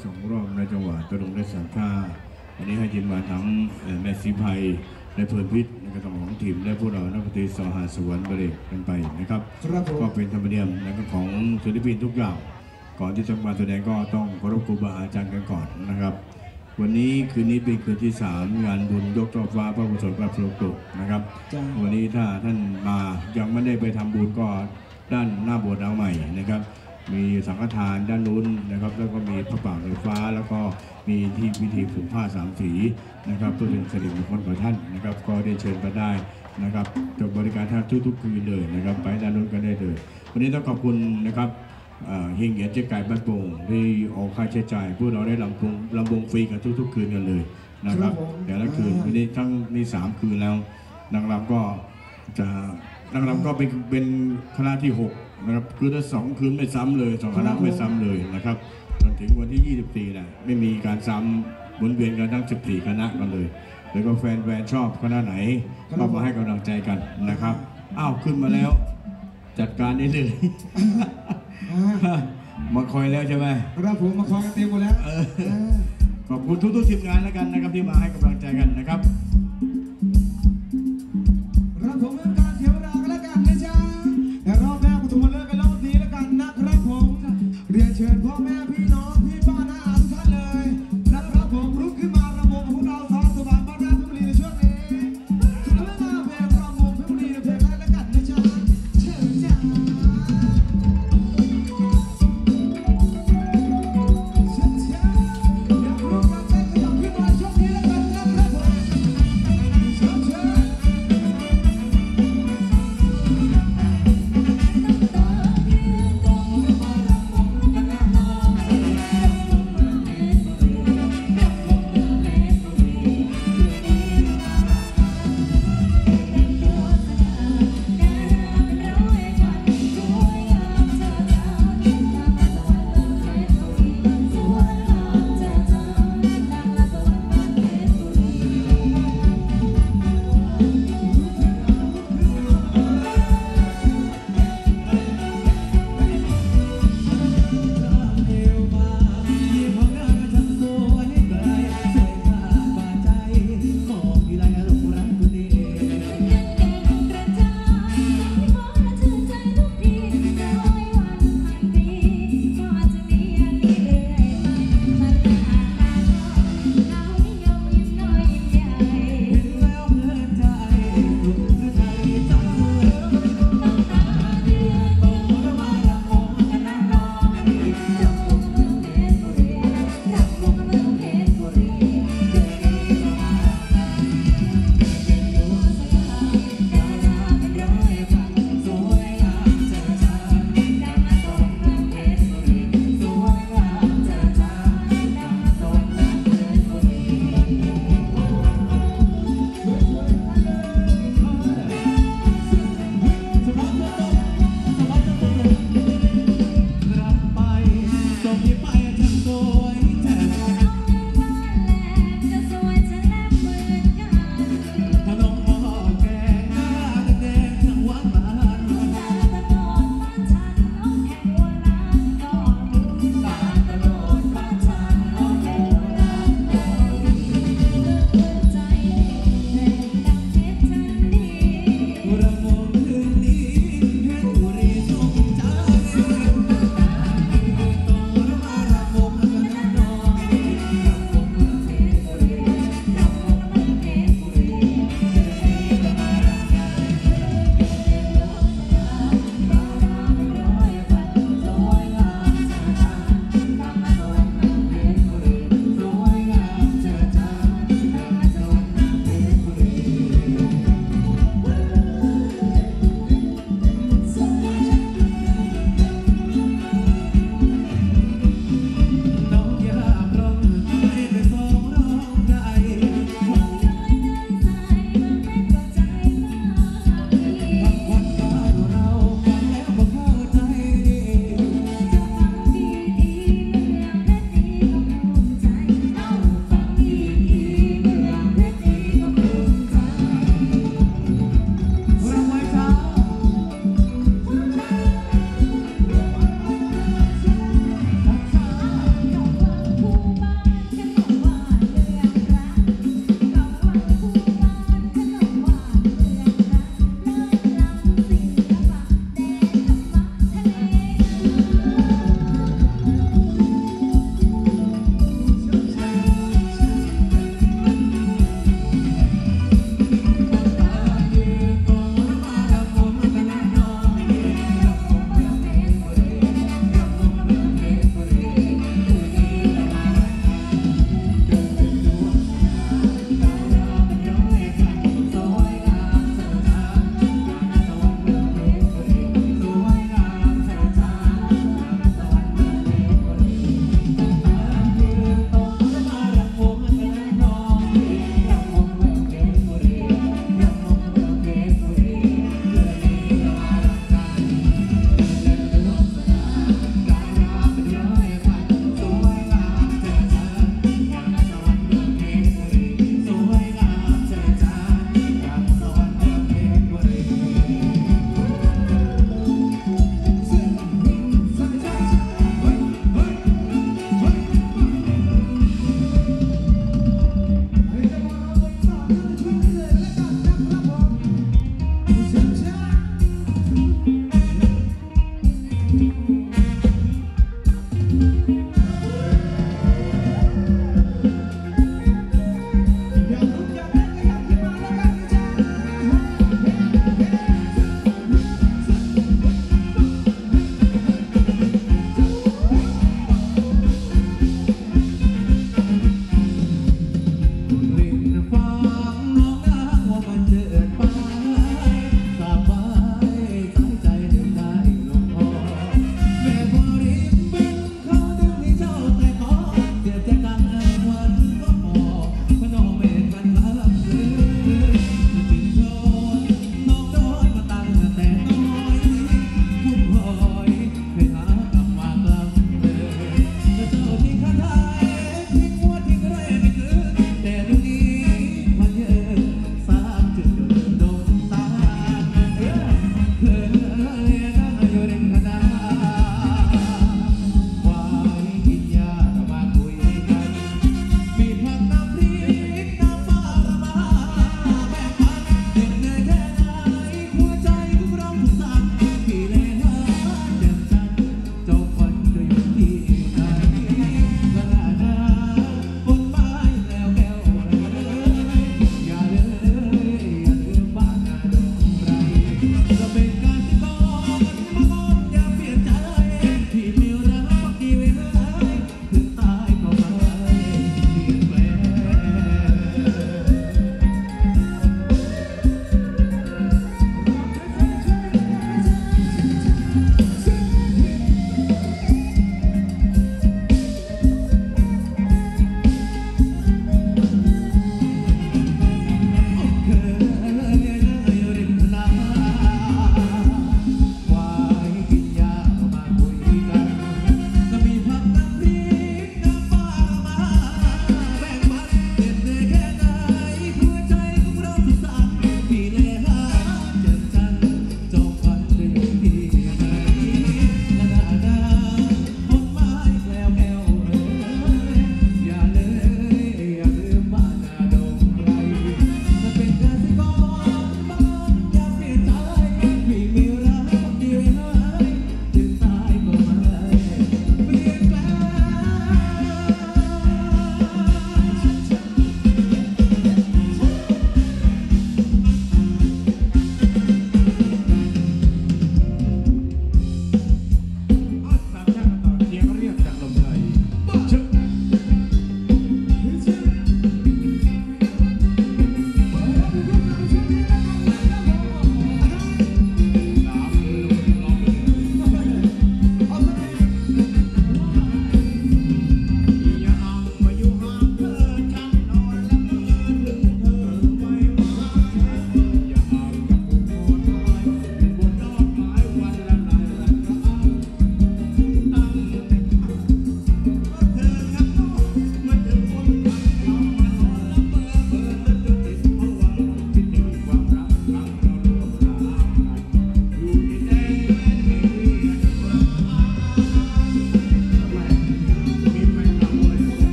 ไปนะฮะสองรอบในจังหวะตะลงได้สามท่าวันนี้ให้ทีมงานทั้งเอ่อแม่สีภัยและเพลินพิษในกระทำของทีมและพวกเรานักดนตรีสหาสวรรค์บริกกันไปนะครับครับผมก็เป็นธรรมเนียมนะครับของศิลปินทุกอย่างก่อนที่จะมาแสดงก็ต้องเคารพครูบาอาจารย์กันก่อนนะครับ วันนี้คืนนี้เป็นคืนที่ 3 งานบุญยกช่อฟ้าพระกุศลพระพรกรุนะครับจ้าวันนี้ถ้าท่านมายังไม่ได้ไปทำบุญก็ด้านหน้าโบสถ์เอาใหม่นะครับ มีสังฆทานด้านนู้นนะครับ แล้วก็มีพระป่าไฟฟ้า แล้วก็มีที่พิธีผูกผ้าสามสีนะครับเพื่อเป็นสิริมงคลของท่านนะครับ ก็ได้เชิญไปได้นะครับจะบริการท่านทุกๆคืนเลยนะครับ ไปด้านนู้นก็ได้เลย วันนี้ต้องขอบคุณนะครับเอ่อเฮงเหยียนเจ๊ไก่บ้านโป่งที่ออกค่าใช้จ่ายพวกเราได้ลำวงลำวงฟรีกันทุก ๆ คืนกันเลยนะครับครับผมแต่ละคืนวันนี้ทั้งนี่สามคืนแล้วนางรำก็จะนางรำก็เป็นเป็นคณะที่6 นะครับคือถ้าสองคืนไม่ซ้ำเลยสองคณะไม่ซ้ำเลยนะครับจนถึงวันที่ 24นะไม่มีการซ้ำหมุนเวียนกันทั้ง 14 คณะกันเลย แล้วก็แฟนแฟนๆชอบคณะไหนก็มาให้กำลังใจกันนะครับอ้าวขึ้นมาแล้ว จัดการได้เลยอ่ามาคอยแล้วใช่ไหมครับผมมาคอยกันเต็มหมดแล้วเออขอบคุณทุกๆทีมงานแล้วกันนะครับที่มาให้กำลังใจกันนะครับครับ